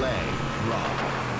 Lay Rob.